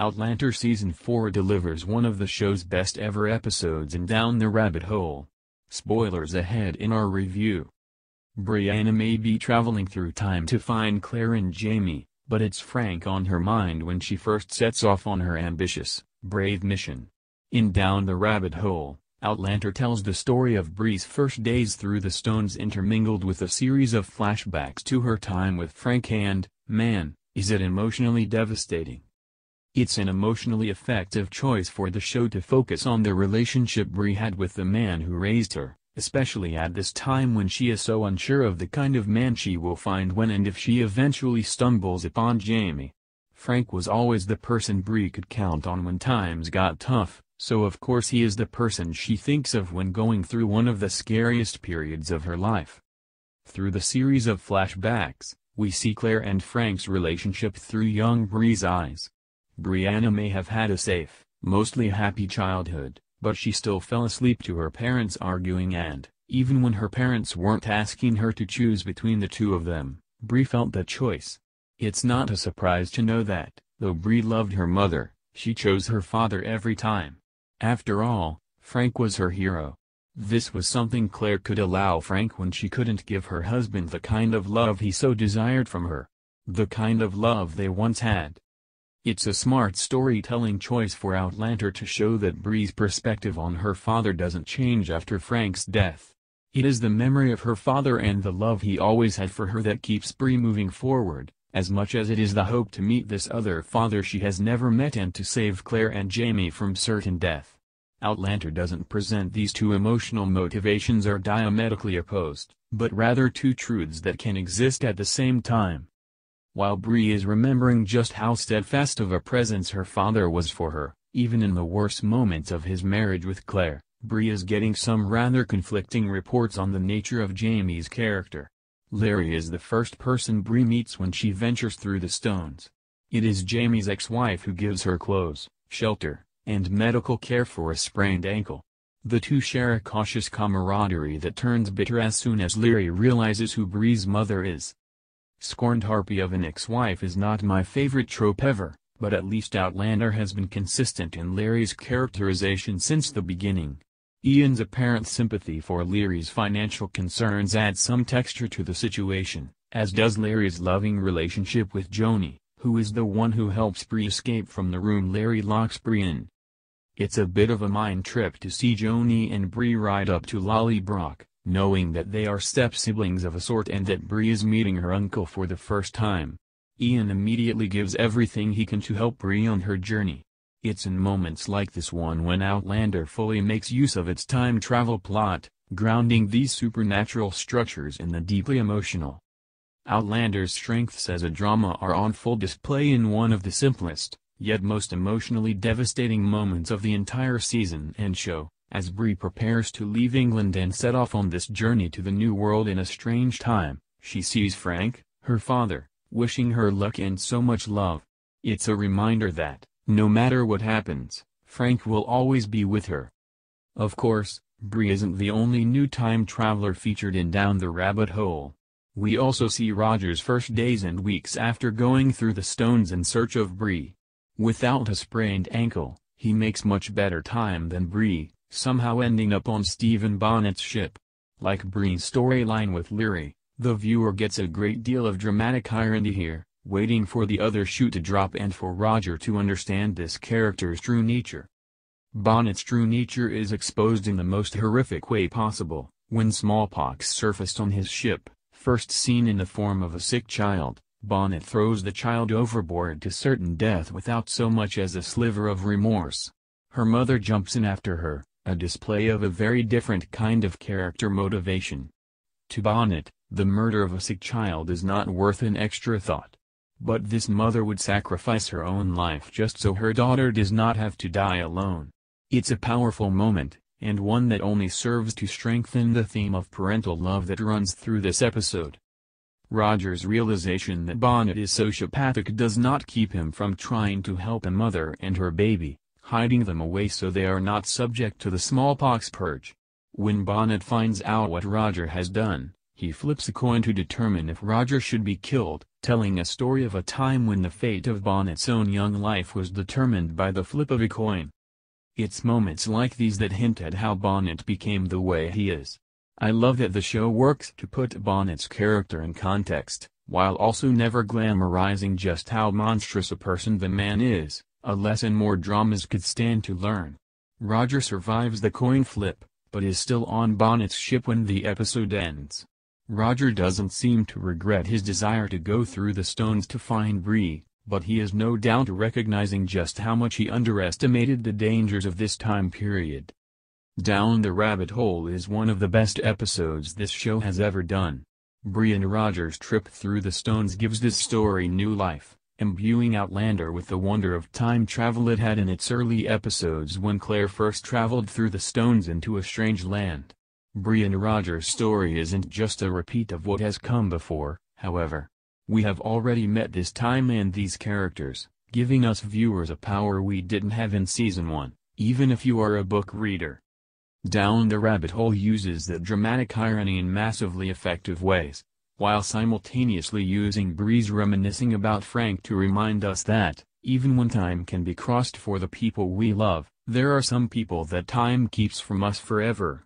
Outlander Season 4 delivers one of the show's best ever episodes in Down the Rabbit Hole. Spoilers ahead in our review. Brianna may be traveling through time to find Claire and Jamie, but it's Frank on her mind when she first sets off on her ambitious, brave mission. In Down the Rabbit Hole, Outlander tells the story of Bree's first days through the stones intermingled with a series of flashbacks to her time with Frank and, man, is it emotionally devastating. It's an emotionally effective choice for the show to focus on the relationship Bree had with the man who raised her, especially at this time when she is so unsure of the kind of man she will find when and if she eventually stumbles upon Jamie. Frank was always the person Bree could count on when times got tough, so of course he is the person she thinks of when going through one of the scariest periods of her life. Through the series of flashbacks, we see Claire and Frank's relationship through young Bree's eyes. Brianna may have had a safe, mostly happy childhood, but she still fell asleep to her parents arguing and, even when her parents weren't asking her to choose between the two of them, Bree felt the choice. It's not a surprise to know that, though Bree loved her mother, she chose her father every time. After all, Frank was her hero. This was something Claire could allow Frank when she couldn't give her husband the kind of love he so desired from her. The kind of love they once had. It's a smart storytelling choice for Outlander to show that Bree's perspective on her father doesn't change after Frank's death. It is the memory of her father and the love he always had for her that keeps Bree moving forward, as much as it is the hope to meet this other father she has never met and to save Claire and Jamie from certain death. Outlander doesn't present these two emotional motivations are diametrically opposed, but rather two truths that can exist at the same time. While Bree is remembering just how steadfast of a presence her father was for her, even in the worst moments of his marriage with Claire, Bree is getting some rather conflicting reports on the nature of Jamie's character. Laoghaire is the first person Bree meets when she ventures through the stones. It is Jamie's ex-wife who gives her clothes, shelter, and medical care for a sprained ankle. The two share a cautious camaraderie that turns bitter as soon as Laoghaire realizes who Bree's mother is. Scorned harpy of an ex-wife is not my favorite trope ever, but at least Outlander has been consistent in Laoghaire's characterization since the beginning. Ian's apparent sympathy for Laoghaire's financial concerns adds some texture to the situation, as does Laoghaire's loving relationship with Joni, who is the one who helps Bree escape from the room Laoghaire locks Bree in. It's a bit of a mind trip to see Joni and Bree ride up to Lallybroch, knowing that they are step-siblings of a sort and that Bree is meeting her uncle for the first time. Ian immediately gives everything he can to help Bree on her journey. It's in moments like this one when Outlander fully makes use of its time travel plot, grounding these supernatural structures in the deeply emotional. Outlander's strengths as a drama are on full display in one of the simplest, yet most emotionally devastating moments of the entire season and show, as Bree prepares to leave England and set off on this journey to the new world in a strange time, she sees Frank, her father, wishing her luck and so much love. It's a reminder that, no matter what happens, Frank will always be with her. Of course, Bree isn't the only new time traveler featured in Down the Rabbit Hole. We also see Roger's first days and weeks after going through the stones in search of Bree. Without a sprained ankle, he makes much better time than Bree, somehow ending up on Stephen Bonnet's ship. Like Bree's storyline with Laoghaire, the viewer gets a great deal of dramatic irony here waiting for the other shoe to drop and for Roger to understand this character's true nature. Bonnet's true nature is exposed in the most horrific way possible, when smallpox surfaced on his ship, first seen in the form of a sick child, Bonnet throws the child overboard to certain death without so much as a sliver of remorse. Her mother jumps in after her, a display of a very different kind of character motivation. To Bonnet, the murder of a sick child is not worth an extra thought. But this mother would sacrifice her own life just so her daughter does not have to die alone. It's a powerful moment, and one that only serves to strengthen the theme of parental love that runs through this episode. Roger's realization that Bonnet is sociopathic does not keep him from trying to help a mother and her baby, hiding them away so they are not subject to the smallpox purge. When Bonnet finds out what Roger has done, He flips a coin to determine if Roger should be killed, telling a story of a time when the fate of Bonnet's own young life was determined by the flip of a coin. It's moments like these that hint at how Bonnet became the way he is. I love that the show works to put Bonnet's character in context, while also never glamorizing just how monstrous a person the man is, a lesson more dramas could stand to learn. Roger survives the coin flip, but is still on Bonnet's ship when the episode ends. Roger doesn't seem to regret his desire to go through the stones to find Bree, but he is no doubt recognizing just how much he underestimated the dangers of this time period. Down the Rabbit Hole is one of the best episodes this show has ever done. Bree and Roger's trip through the stones gives this story new life, imbuing Outlander with the wonder of time travel it had in its early episodes when Claire first traveled through the stones into a strange land. Bree and Roger's story isn't just a repeat of what has come before, however. We have already met this time and these characters, giving us viewers a power we didn't have in Season 1, even if you are a book reader. Down the Rabbit Hole uses that dramatic irony in massively effective ways, while simultaneously using Bree's reminiscing about Frank to remind us that, even when time can be crossed for the people we love, there are some people that time keeps from us forever.